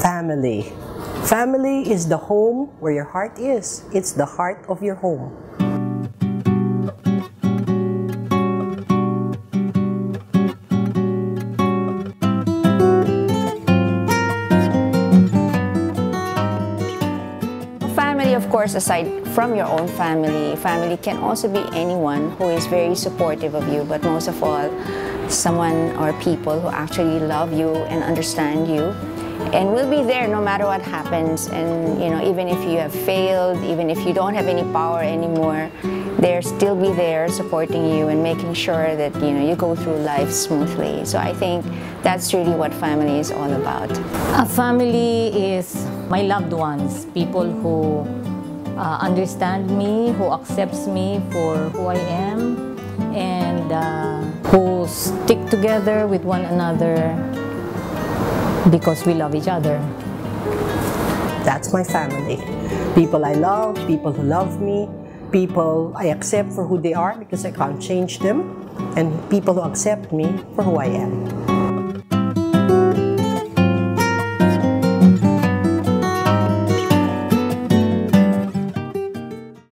Family. Family is the home where your heart is. It's the heart of your home. Family, of course, aside from your own family, family can also be anyone who is very supportive of you, but most of all, someone or people who actually love you and understand you and we'll be there no matter what happens. And you know even if you have failed even if you don't have any power anymore they'll still be there supporting you and making sure that you know you go through life smoothly. So i think that's really what family is all about. A family is my loved ones, people who uh, understand me, who accepts me for who I am, and uh, who stick together with one another because we love each other. That's my family. People I love, people who love me, people I accept for who they are because I can't change them, and people who accept me for who I am.